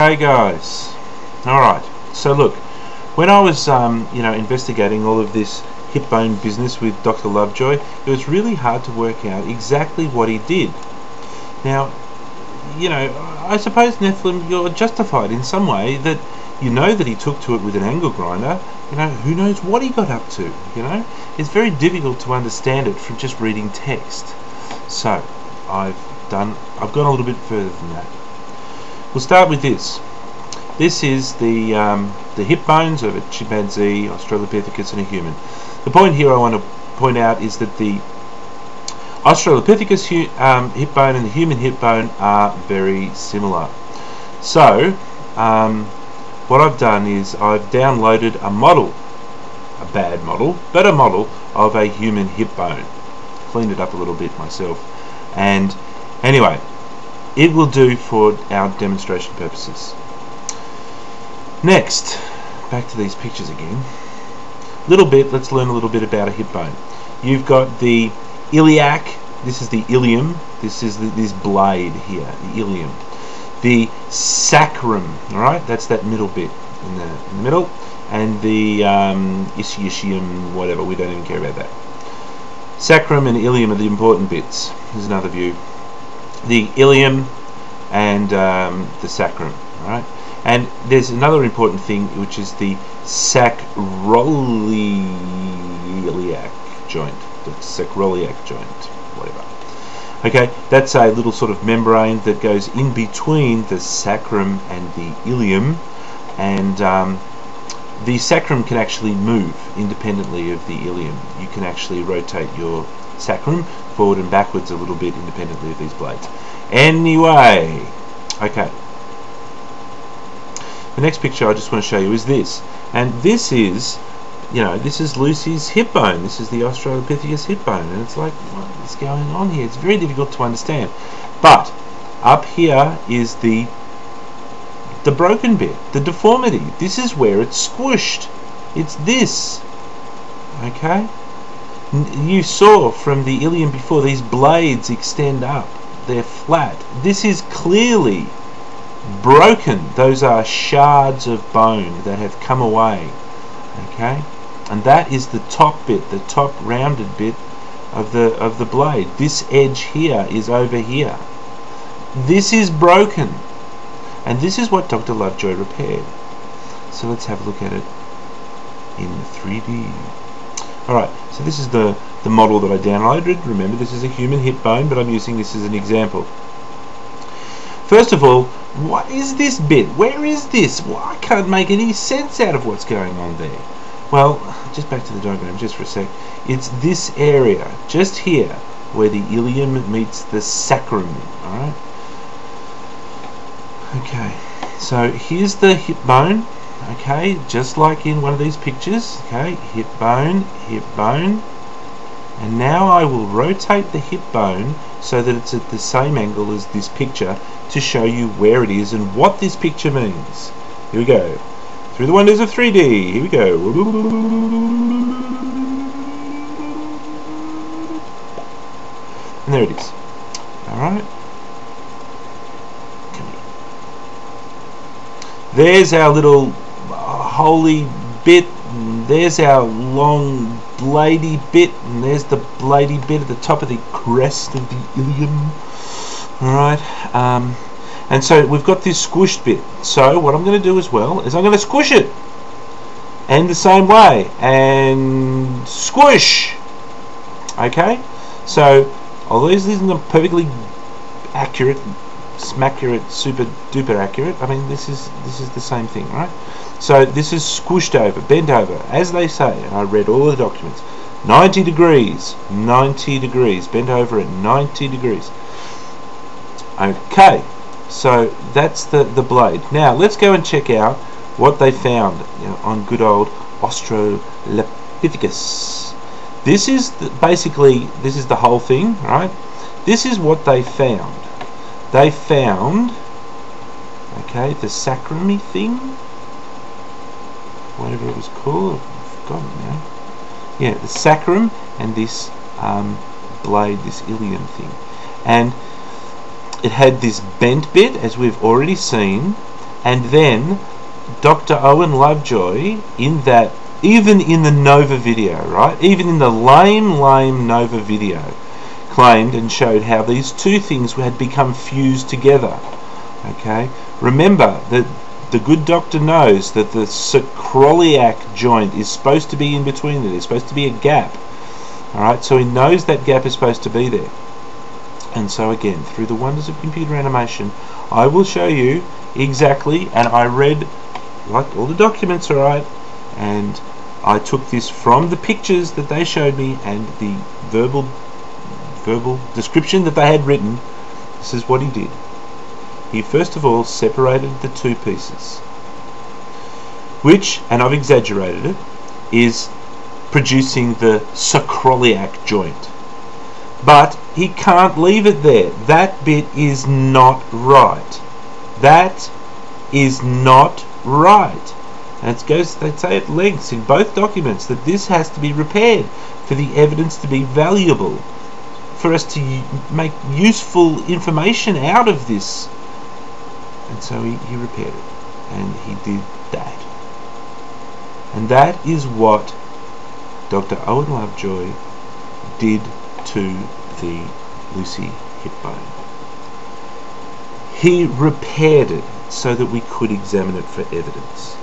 Hey guys, alright, so look, when I was um, you know investigating all of this hip bone business with Dr. Lovejoy, it was really hard to work out exactly what he did. Now, you know, I suppose Nephilim, you're justified in some way that you know that he took to it with an angle grinder, you know, who knows what he got up to, you know? It's very difficult to understand it from just reading text. So, I've done, I've gone a little bit further than that. We'll start with this. This is the um, the hip bones of a chimpanzee, Australopithecus, and a human. The point here I want to point out is that the Australopithecus um, hip bone and the human hip bone are very similar. So, um, what I've done is I've downloaded a model, a bad model, but a model of a human hip bone. Cleaned it up a little bit myself. And anyway, it will do for our demonstration purposes. Next, back to these pictures again. Little bit, let's learn a little bit about a hip bone. You've got the iliac, this is the ilium, this is the, this blade here, the ilium. The sacrum, alright, that's that middle bit in the, in the middle, and the um, ischium, whatever, we don't even care about that. Sacrum and ilium are the important bits. Here's another view the ilium and um, the sacrum right and there's another important thing which is the sacroiliac joint the sacroiliac joint whatever. Okay that's a little sort of membrane that goes in between the sacrum and the ilium and um, the sacrum can actually move independently of the ilium you can actually rotate your sacrum forward and backwards a little bit independently of these blades. Anyway, okay. The next picture I just want to show you is this. And this is, you know, this is Lucy's hip bone. This is the Australopithecus hip bone. And it's like, what is going on here? It's very difficult to understand. But, up here is the the broken bit, the deformity. This is where it's squished. It's this. Okay? you saw from the ilium before these blades extend up they're flat this is clearly broken those are shards of bone that have come away okay and that is the top bit the top rounded bit of the of the blade this edge here is over here this is broken and this is what Dr. Lovejoy repaired so let's have a look at it in 3D Alright, so this is the, the model that I downloaded. Remember, this is a human hip bone, but I'm using this as an example. First of all, what is this bit? Where is this? Well, I can't make any sense out of what's going on there. Well, just back to the diagram just for a sec. It's this area, just here, where the ilium meets the sacrum. Alright? Okay, so here's the hip bone. Okay just like in one of these pictures. Okay hip bone hip bone. And now I will rotate the hip bone so that it's at the same angle as this picture to show you where it is and what this picture means. Here we go. Through the wonders of 3D here we go. And there it is. Alright there's our little holy bit there's our long blady bit and there's the blady bit at the top of the crest of the ilium alright um, and so we've got this squished bit. So what I'm going to do as well is I'm going to squish it and the same way and squish. Okay? So although this isn't a perfectly accurate smaccurate super duper accurate I mean this is this is the same thing right so this is squished over, bent over, as they say, and I read all the documents. 90 degrees, 90 degrees, bent over at 90 degrees. Okay, so that's the, the blade. Now let's go and check out what they found you know, on good old Australopithecus. This is the, basically, this is the whole thing, right? This is what they found. They found, okay, the sacramy thing, whatever it was called, I've forgotten now. Yeah, the sacrum and this um, blade, this ilium thing. And it had this bent bit, as we've already seen, and then Dr. Owen Lovejoy in that even in the Nova video, right? Even in the lame, lame Nova video, claimed and showed how these two things had become fused together. Okay? Remember that the good doctor knows that the sacroiliac joint is supposed to be in between there. There's supposed to be a gap. Alright, so he knows that gap is supposed to be there. And so again, through the wonders of computer animation, I will show you exactly, and I read like all the documents, alright, and I took this from the pictures that they showed me and the verbal verbal description that they had written. This is what he did. He first of all separated the two pieces, which, and I've exaggerated it, is producing the sacroiliac joint. But he can't leave it there. That bit is not right. That is not right. And it goes, they say at lengths in both documents that this has to be repaired for the evidence to be valuable, for us to make useful information out of this. And so he, he repaired it. And he did that. And that is what Dr. Owen Lovejoy did to the Lucy hip bone. He repaired it so that we could examine it for evidence.